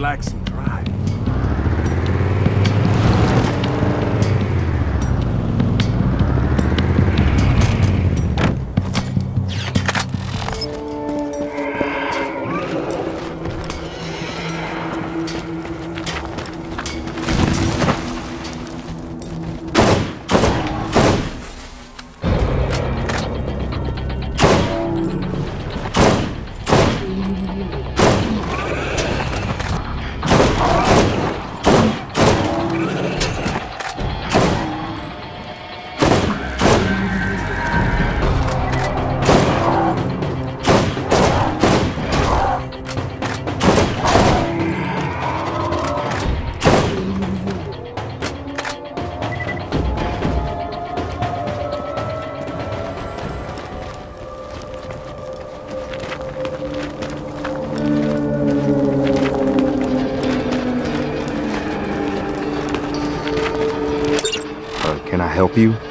relaxing. help you?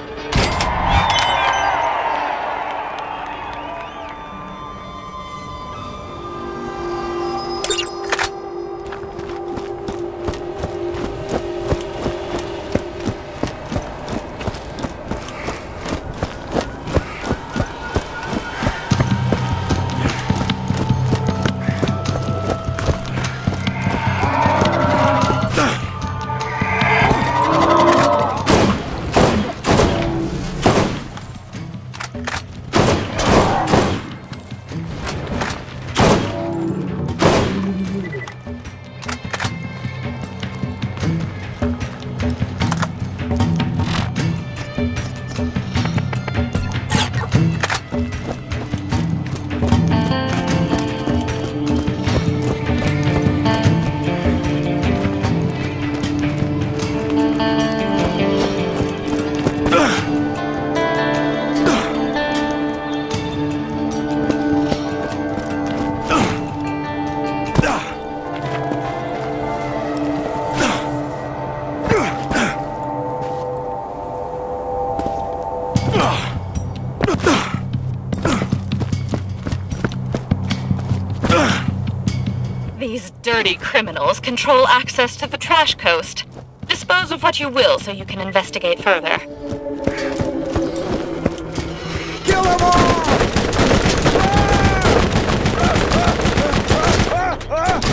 criminals control access to the trash coast. Dispose of what you will so you can investigate further. Kill them all! Ah! Ah! Ah!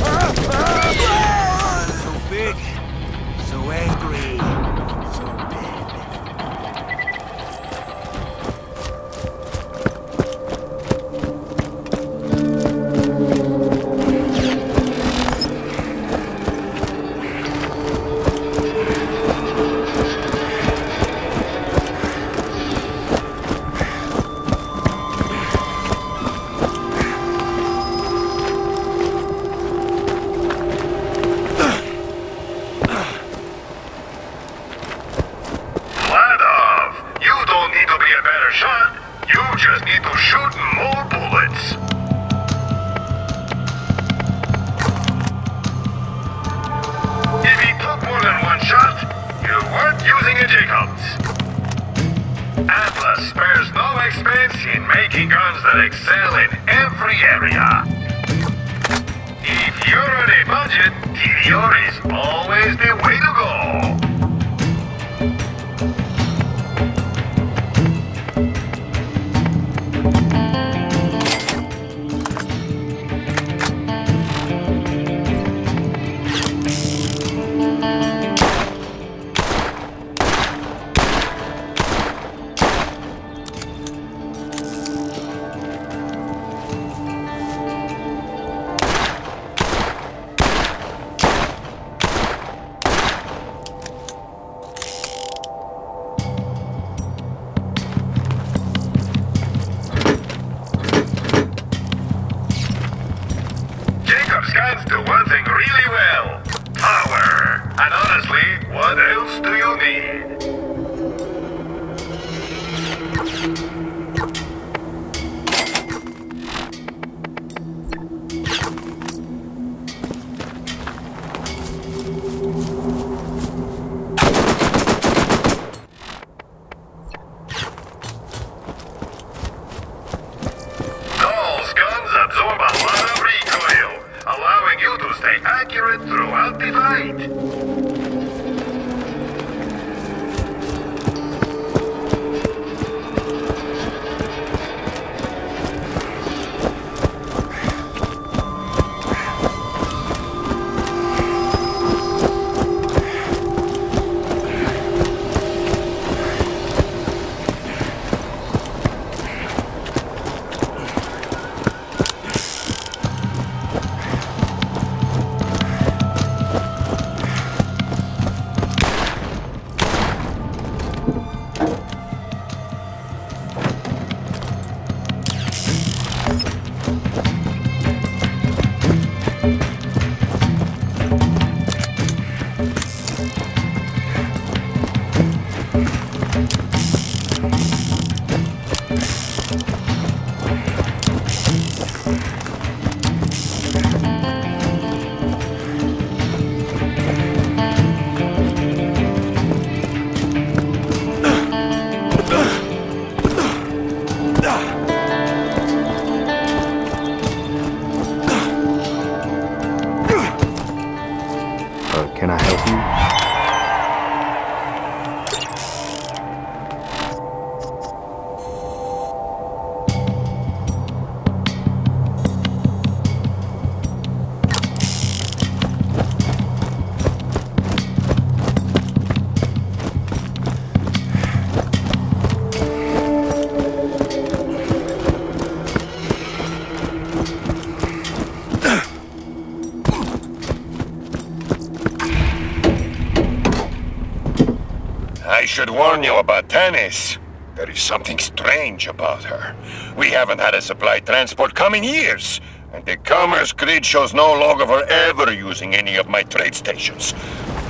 Should warn you about Tannis. There is something strange about her. We haven't had a supply transport come in years, and the commerce grid shows no log of her ever using any of my trade stations.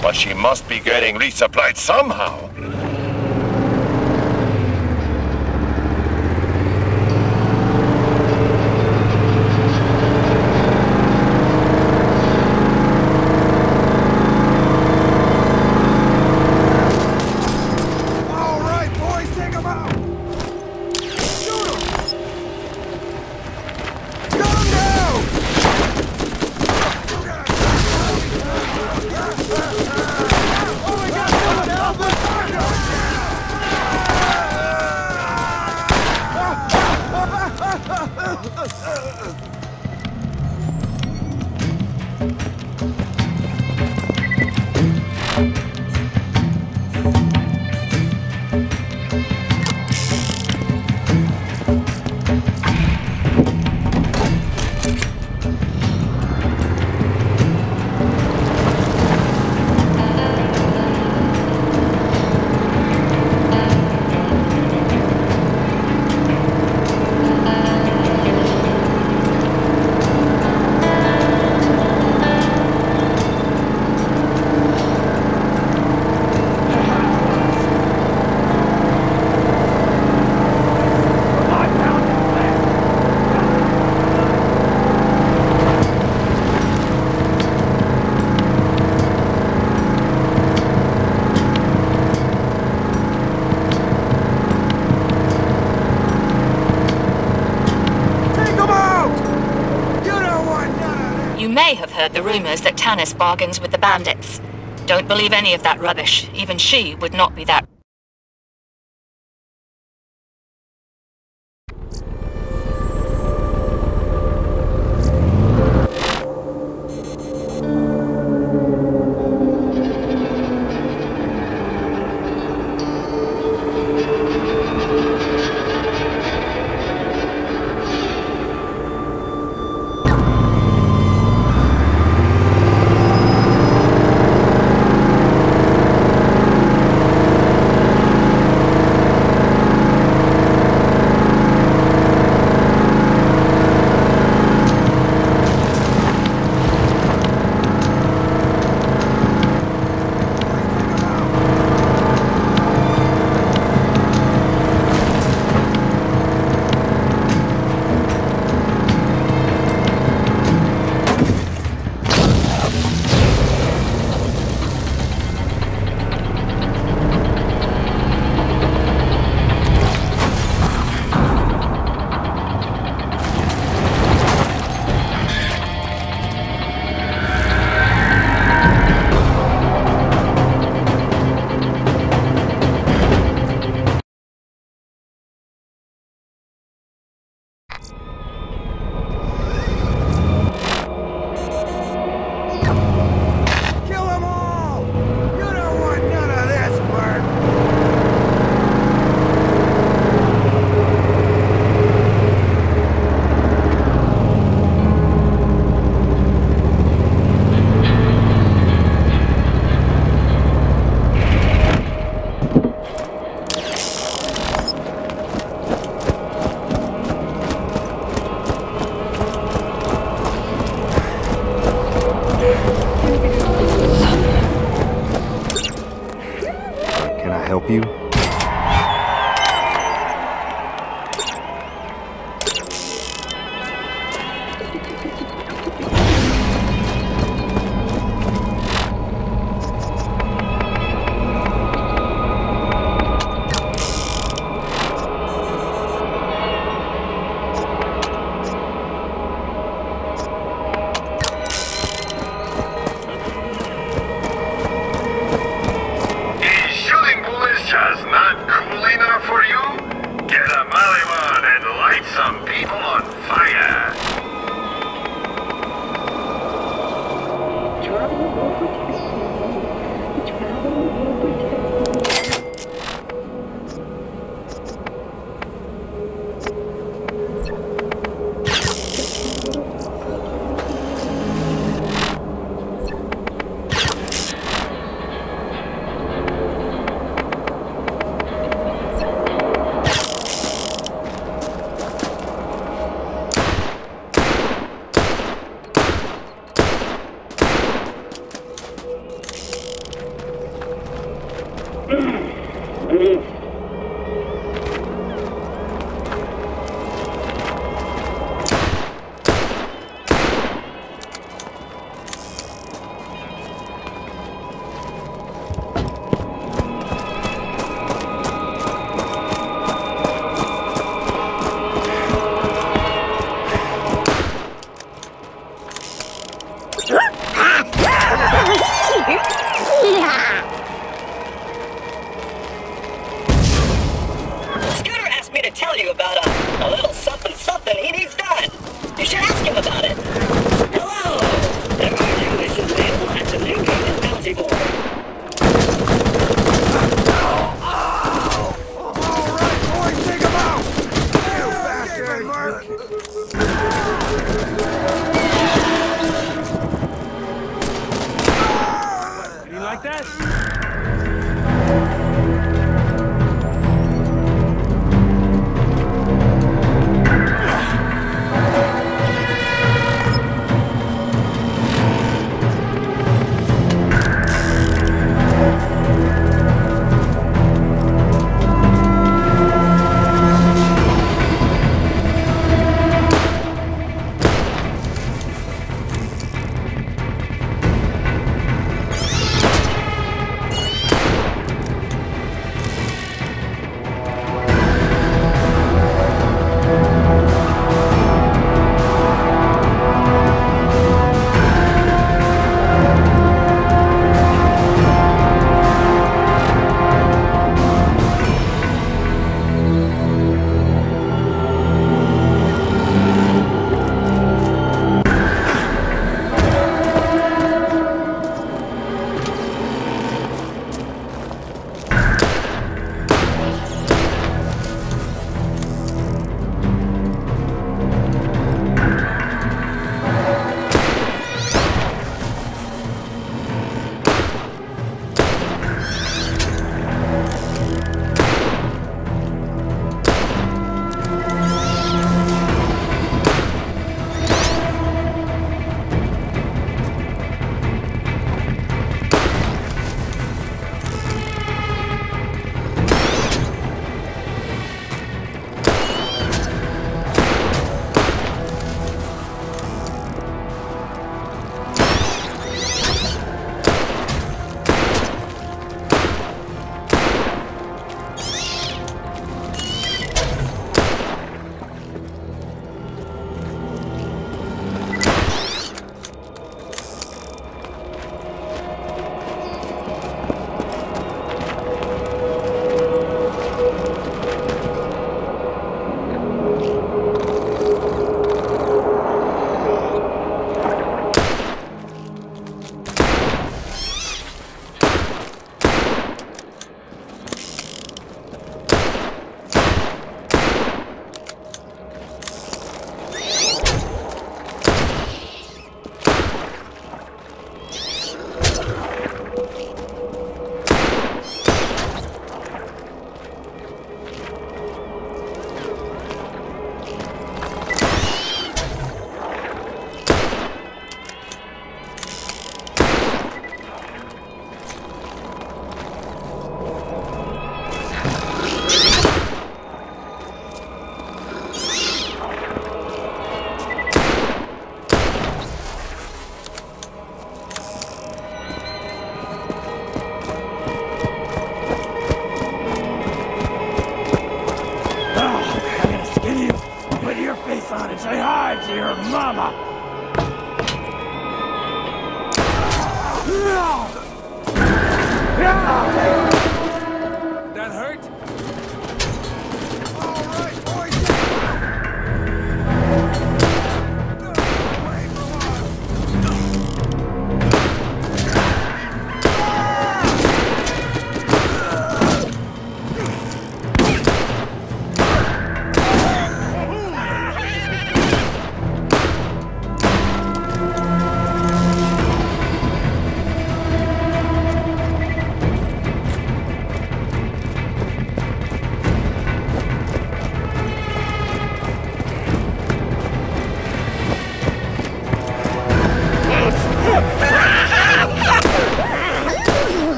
But she must be getting resupplied somehow. May have heard the rumors that Tannis bargains with the bandits. Don't believe any of that rubbish. Even she would not be that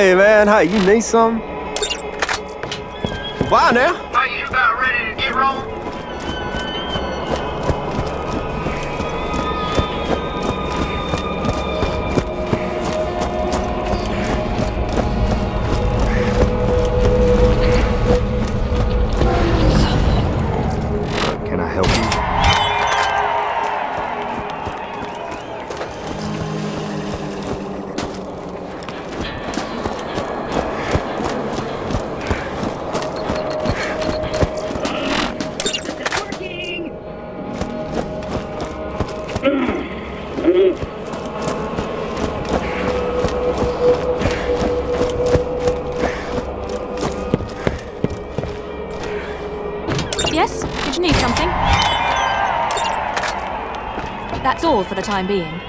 hey, man, hey, you need something? Bye now. Time being.